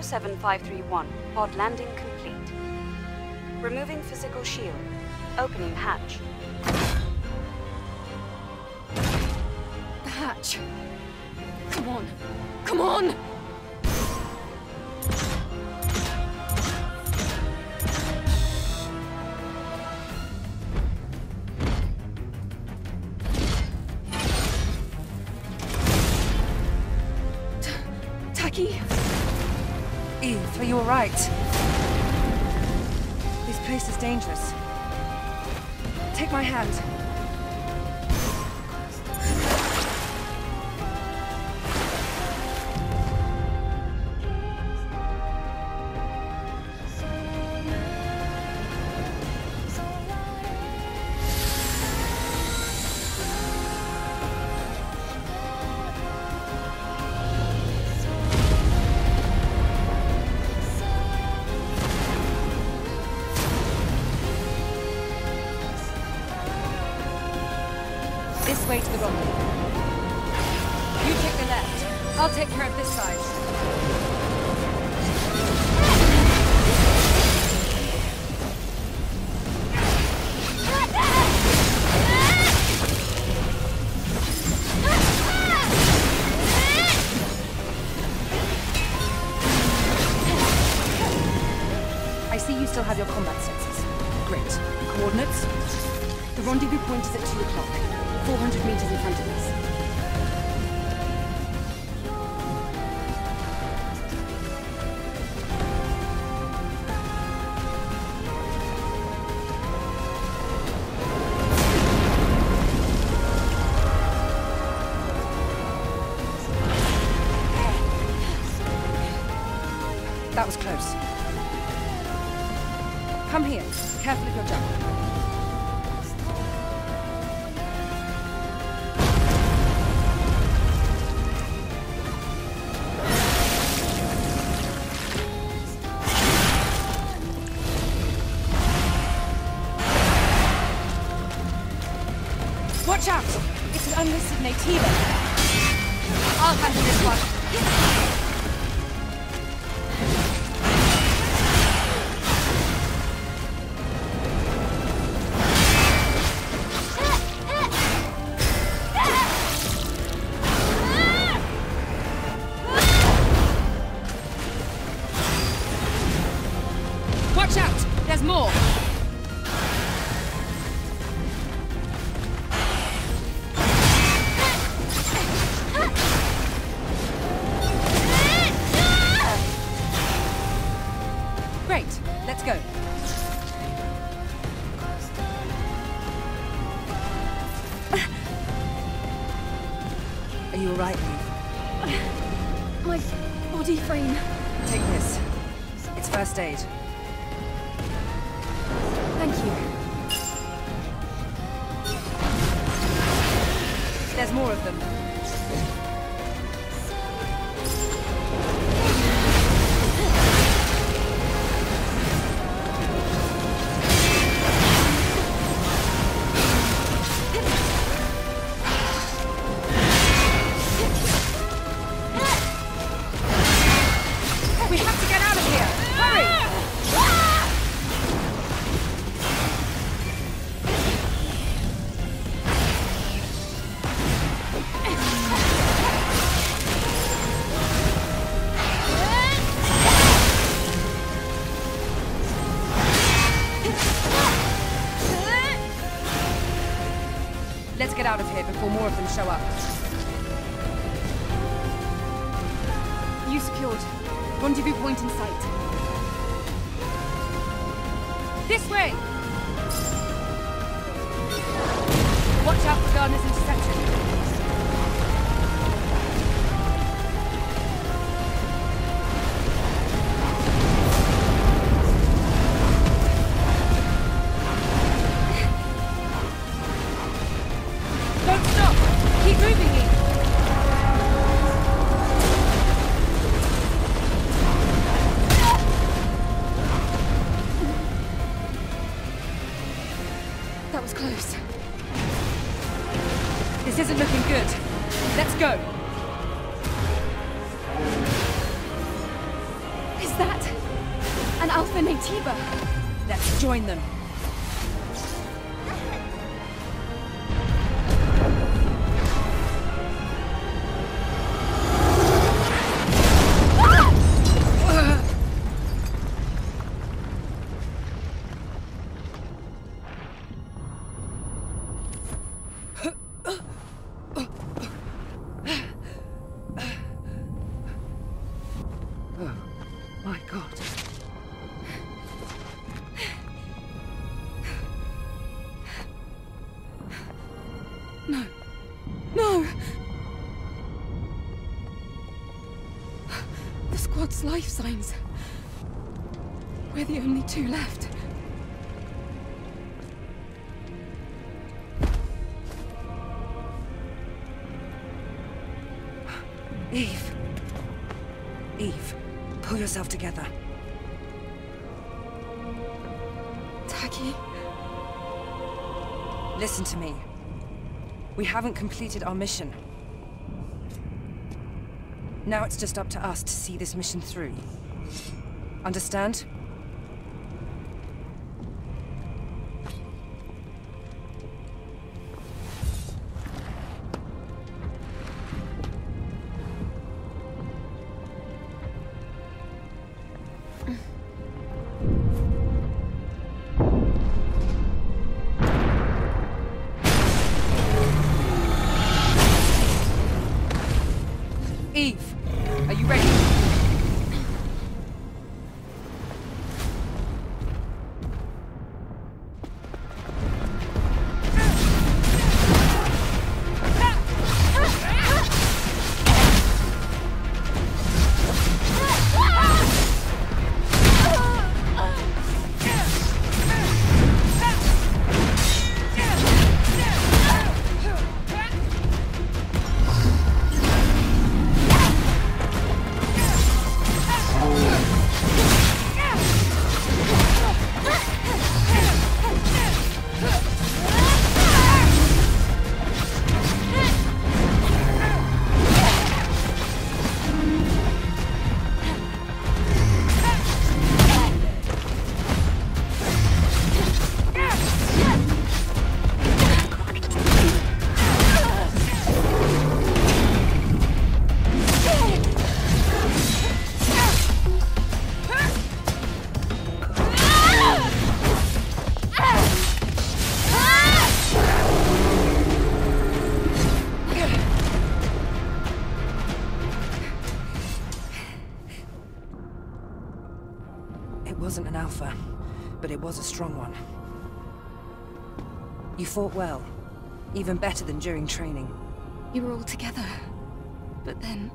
Zero seven five three one. Pod landing complete. Removing physical shield. Opening hatch. The hatch. Come on. Come on! T- Tachy? Eve, are you alright? This place is dangerous. Take my hand. See you still have your combat sensors. Great. Coordinates? The rendezvous point is at 2 o'clock. 400 meters in front of us. more of them show up. Life signs. We're the only two left. Eve. Eve, pull yourself together. Tachy. Listen to me. We haven't completed our mission. Now it's just up to us to see this mission through. Understand? Wasn't an alpha, but it was a strong one. You fought well. Even better than during training. You were all together. But then...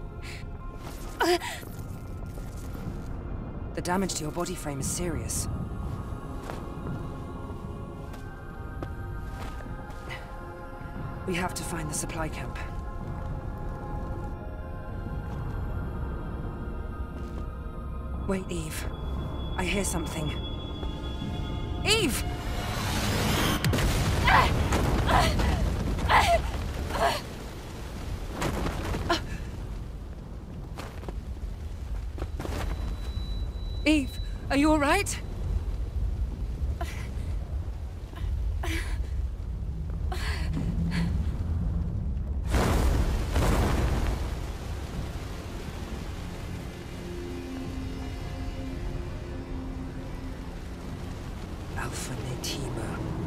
The damage to your body frame is serious. We have to find the supply camp. Wait, Eve. I hear something. Eve! Alpha Naytiba.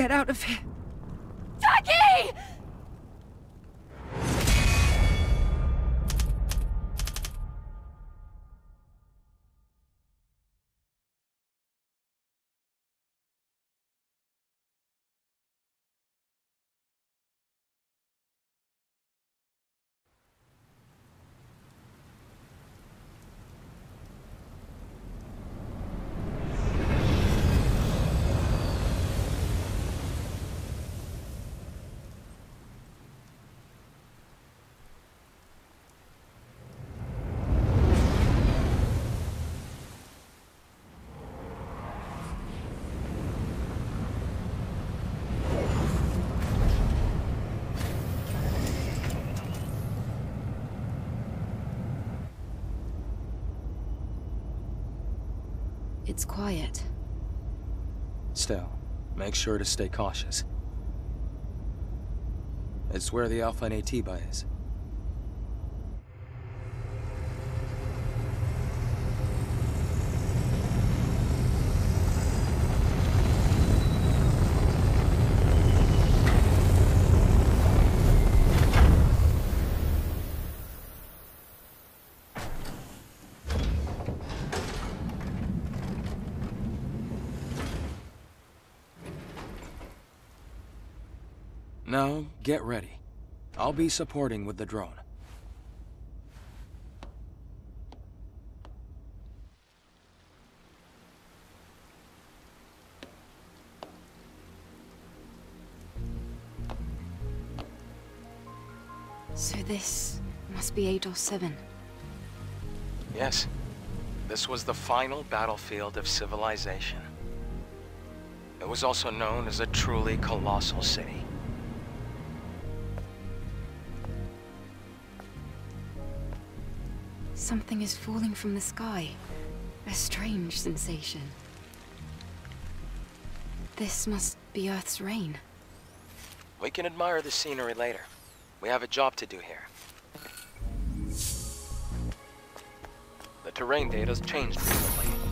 Get out of here! It's quiet. Still, make sure to stay cautious. It's where the Alpha Naytiba is. Now, get ready. I'll be supporting with the drone. So this must be Eidos 7. Yes. This was the final battlefield of civilization. It was also known as a truly colossal city. Something is falling from the sky. A strange sensation. This must be Earth's rain. We can admire the scenery later. We have a job to do here. The terrain data's changed recently.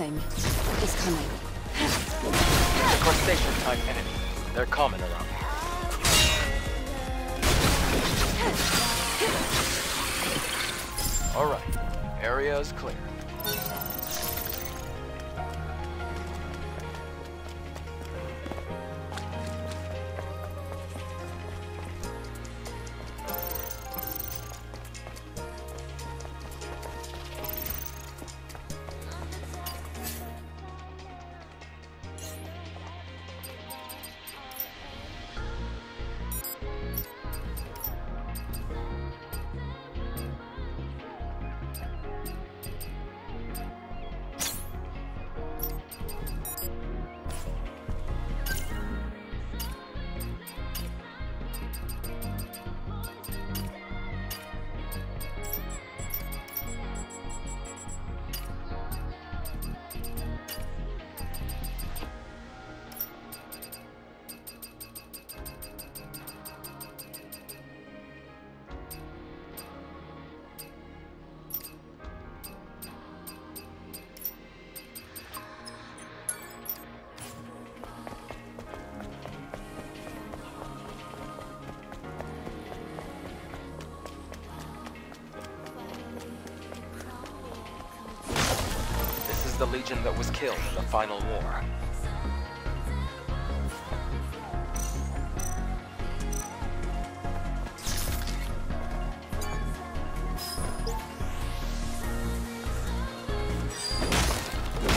Something is coming. Crustacean type entity. They're common around. All right. Area is clear. The Legion that was killed in the final war.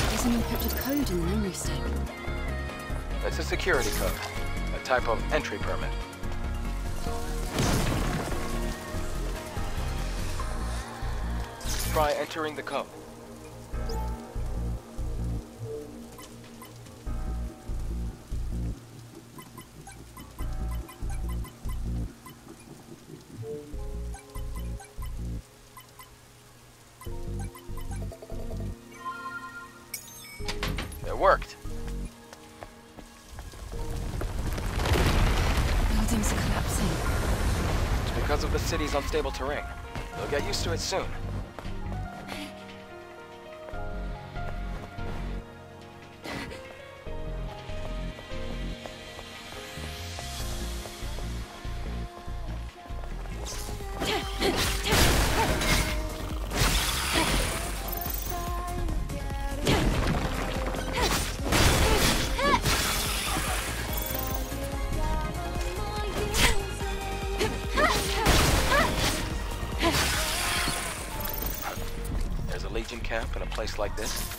There's an encrypted code in the memory stick. It's a security code, a type of entry permit. Try entering the code. Unstable terrain. You'll get used to it soon. Place like this.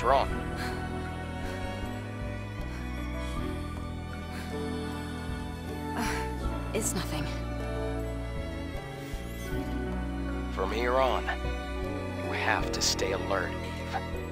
What's wrong? It's nothing. From here on, you have to stay alert, Eve.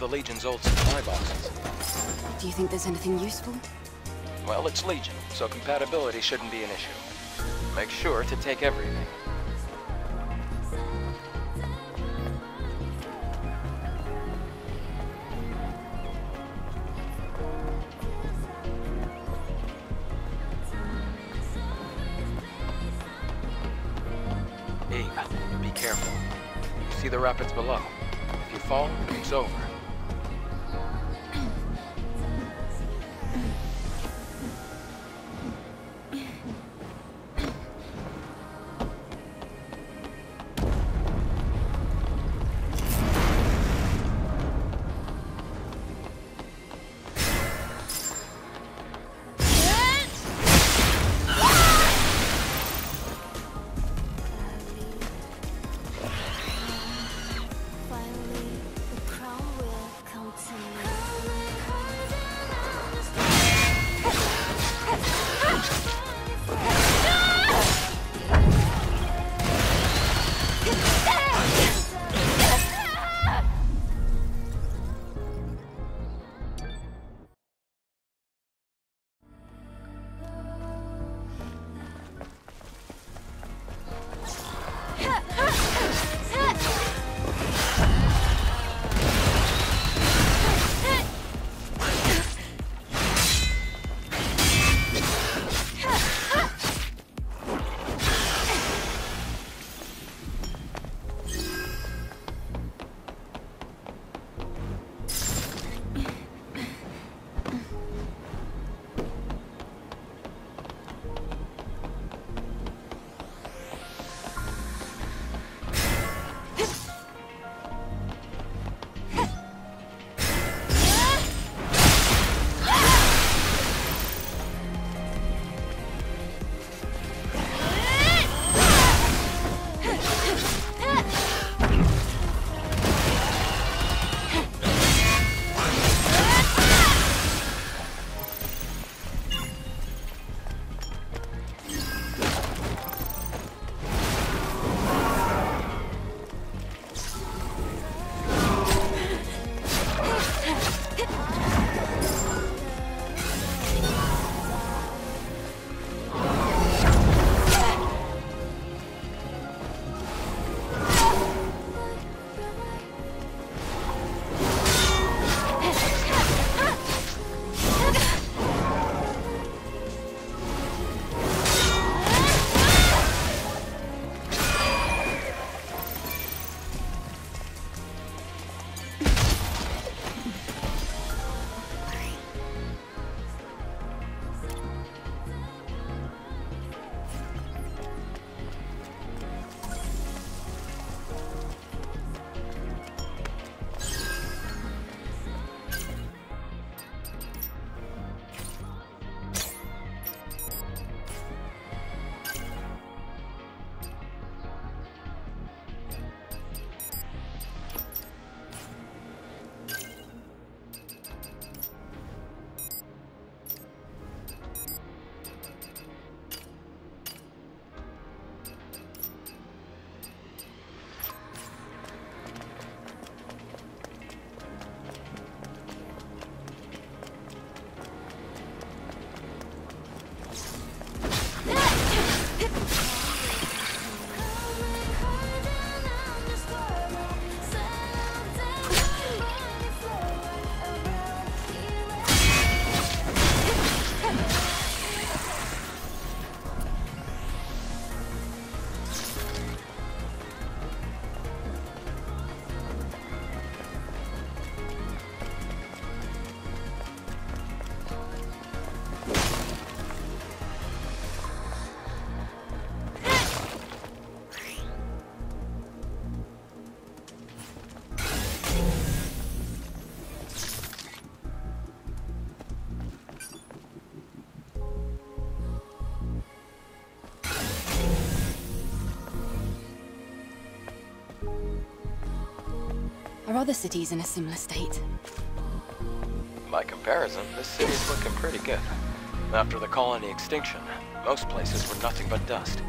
The Legion's old supply boxes. Do you think there's anything useful? Well, it's Legion, so compatibility shouldn't be an issue. Make sure to take everything. Other cities in a similar state? By comparison, this city's looking pretty good. After the colony extinction, most places were nothing but dust.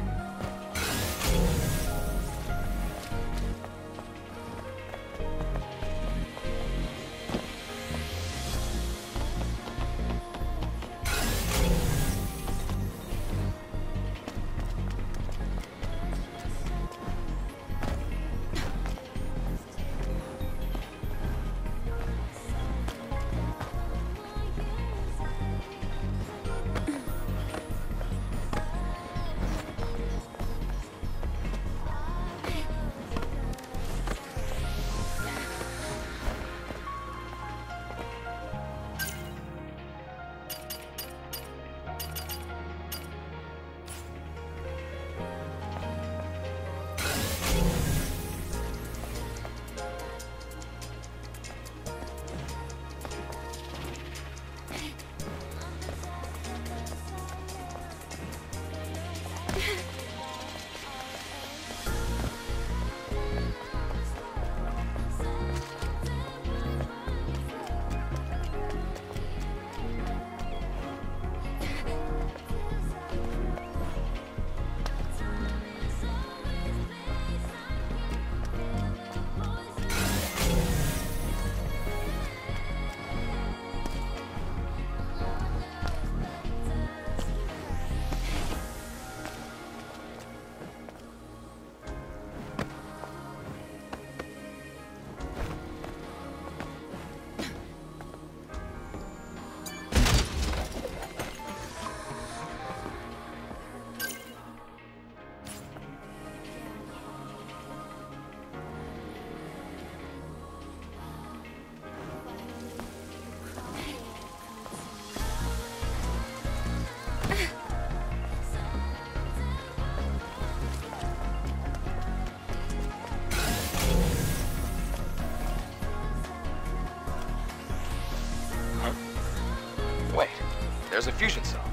There's a fusion cell.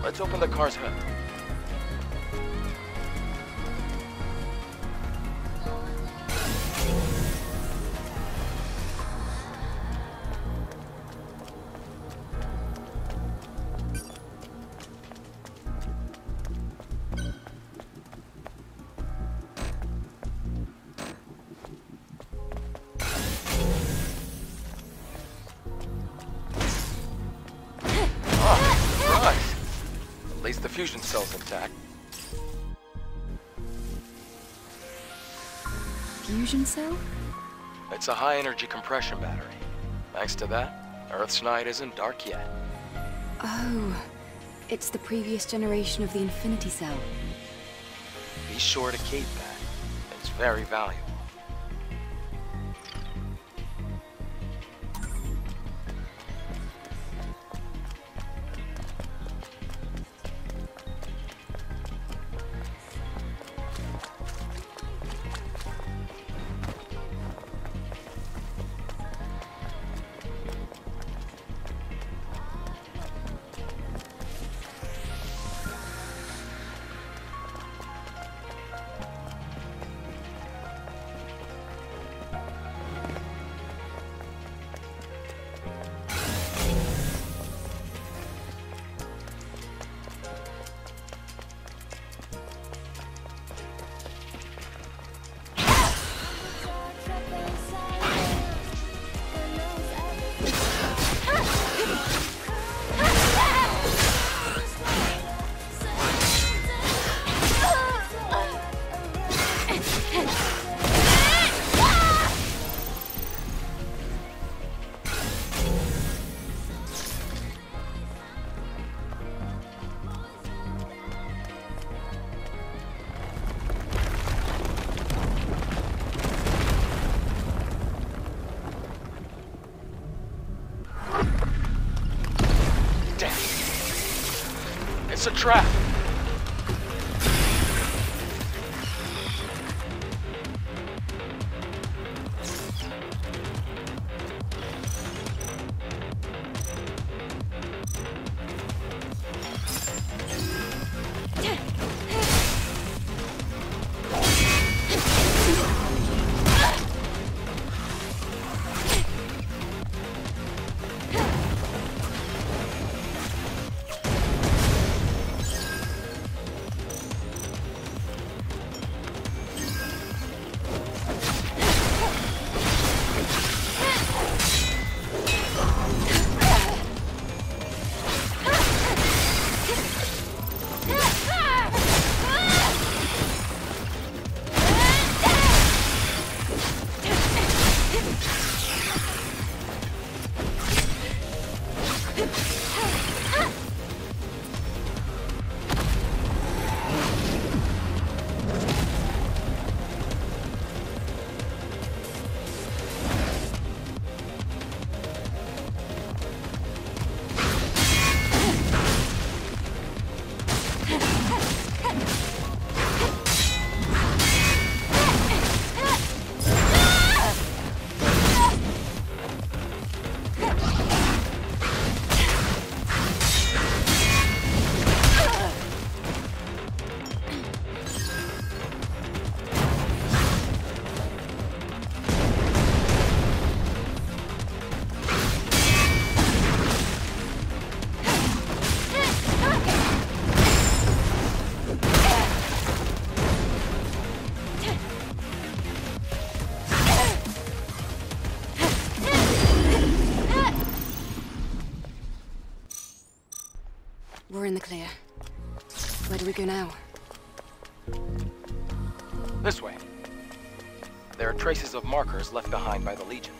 Let's open the car's hood. Cell? It's a high-energy compression battery. Thanks to that, Earth's night isn't dark yet. Oh, it's the previous generation of the Infinity Cell. Be sure to keep that. It's very valuable. It's a trap. We're in the clear. Where do we go now? This way. There are traces of markers left behind by the Legion.